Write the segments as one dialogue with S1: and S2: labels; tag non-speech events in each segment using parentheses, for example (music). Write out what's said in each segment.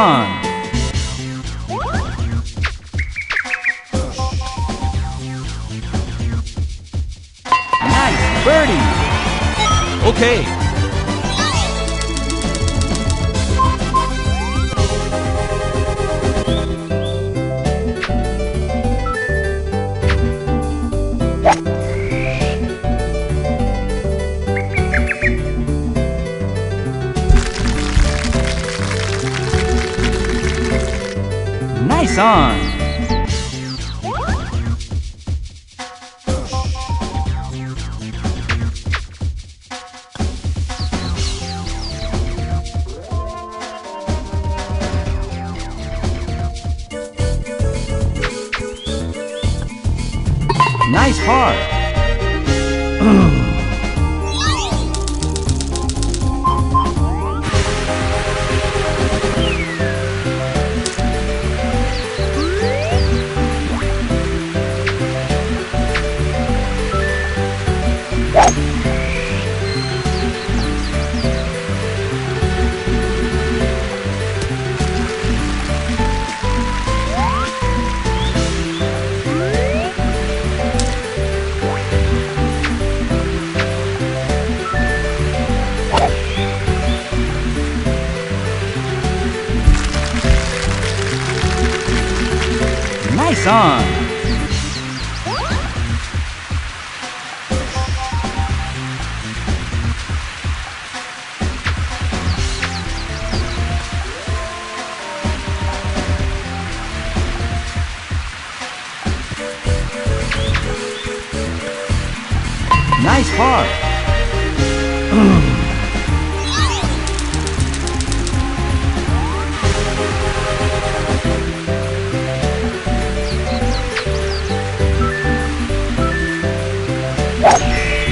S1: Nice on. Nice birdie. Okay. Nice. Nice par.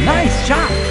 S1: Nice shot.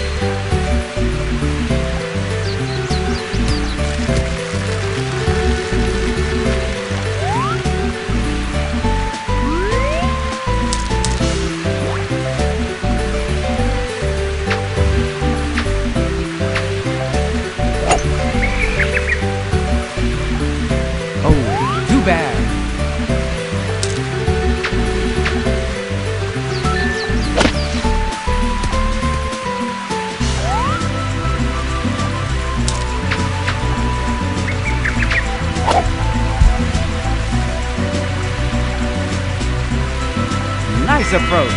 S1: Nice approach.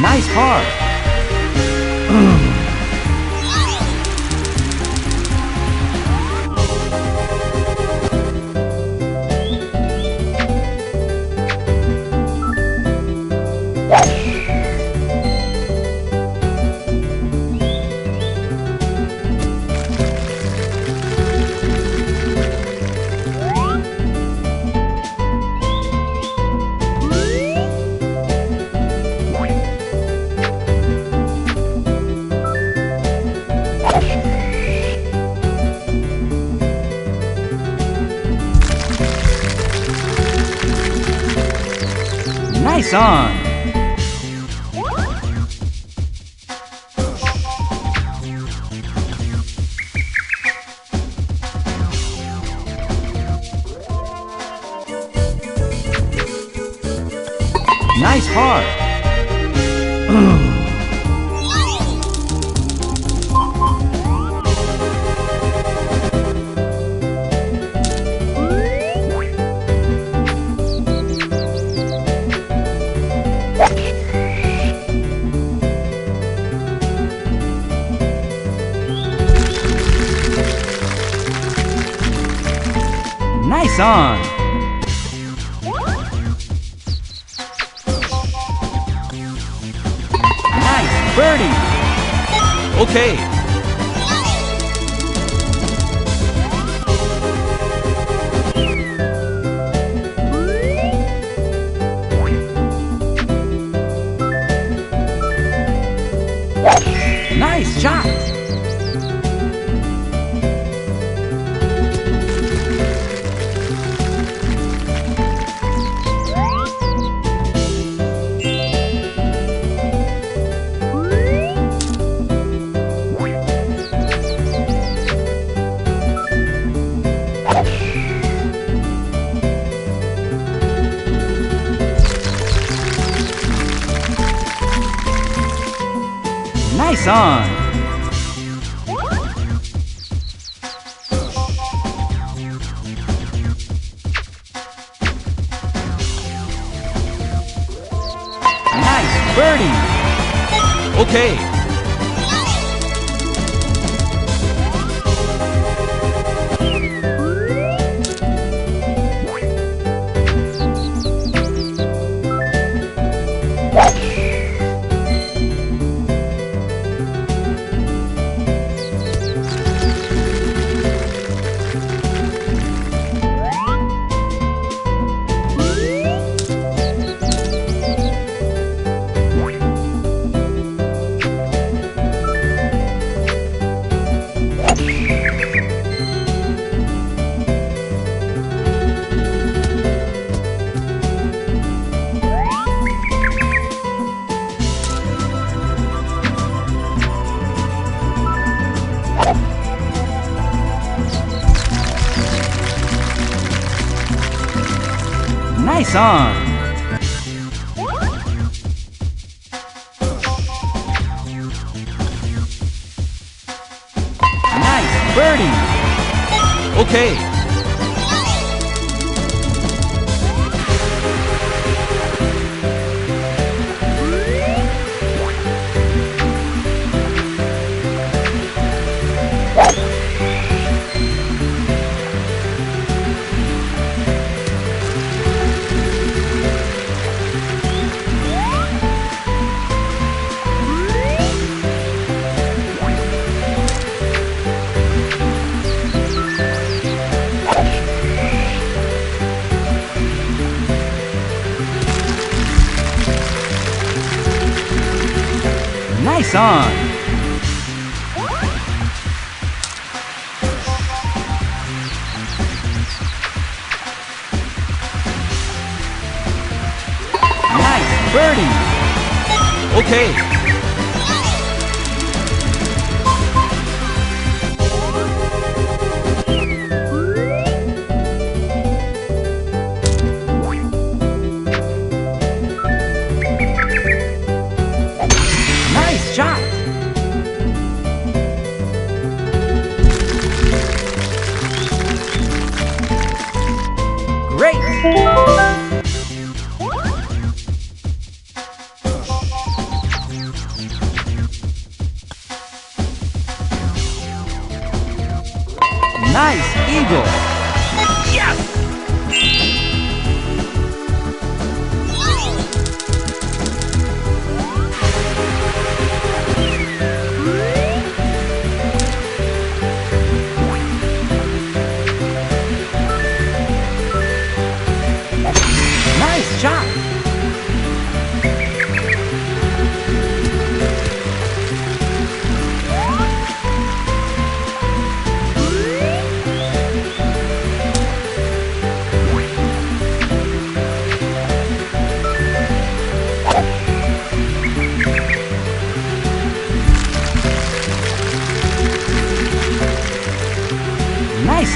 S1: Nice par. On. Nice par. On. Nice birdie. Okay. nice on. On. Nice birdie. Okay. Nice on. Nice birdie. Okay.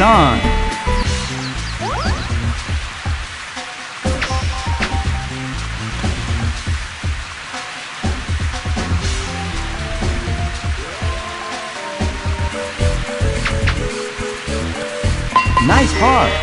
S1: On. Nice par.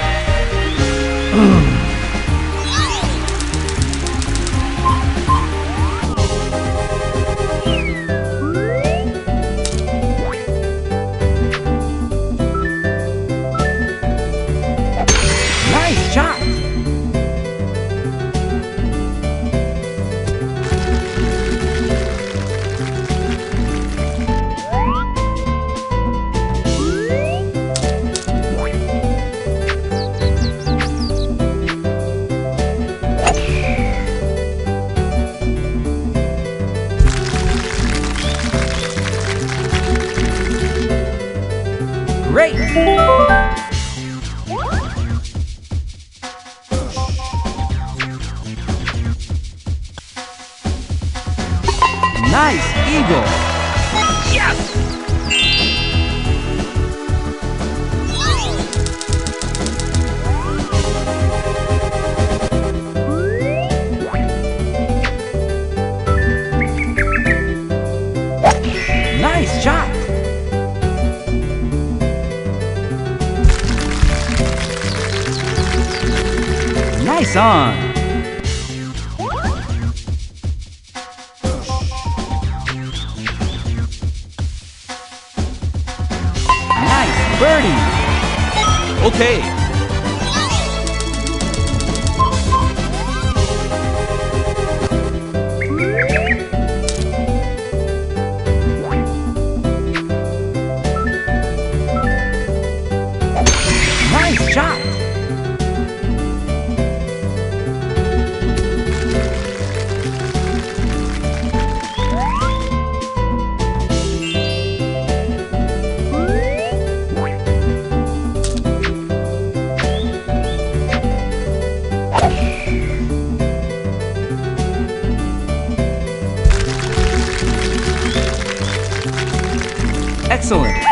S1: Nice on. Nice birdie.
S2: Okay.
S1: Excellent.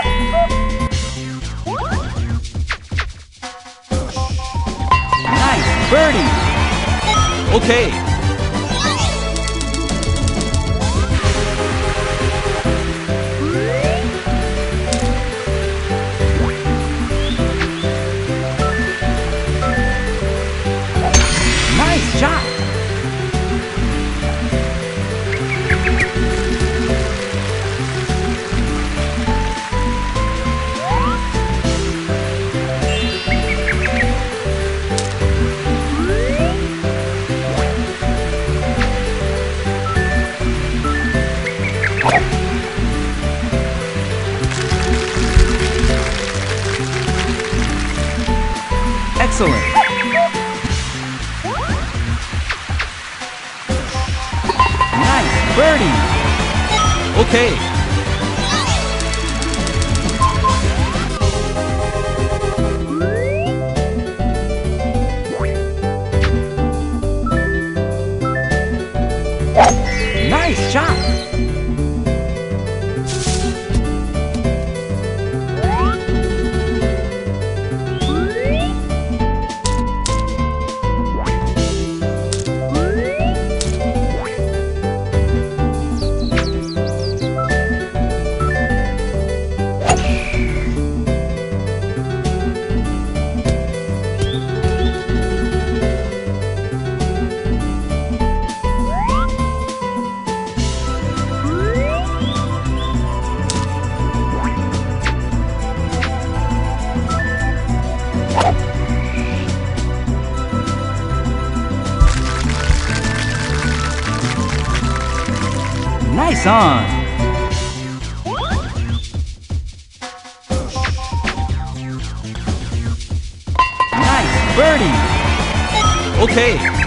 S1: Nice birdie.
S2: Okay. Okay.
S1: Nice on. Nice birdie.
S2: Okay.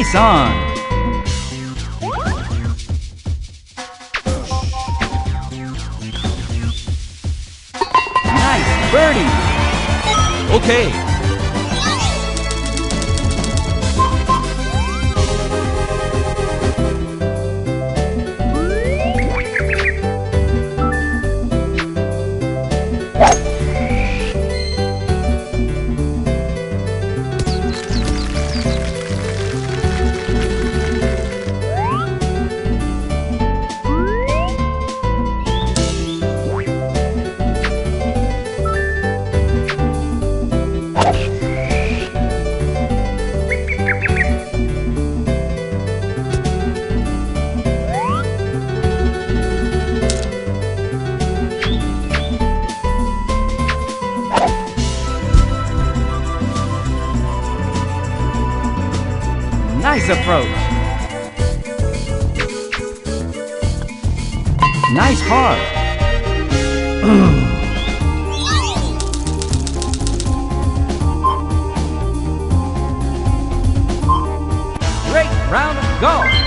S1: Nice on. Nice birdie.
S2: Okay.
S1: Nice approach. Nice par. (clears throat) Great round of golf.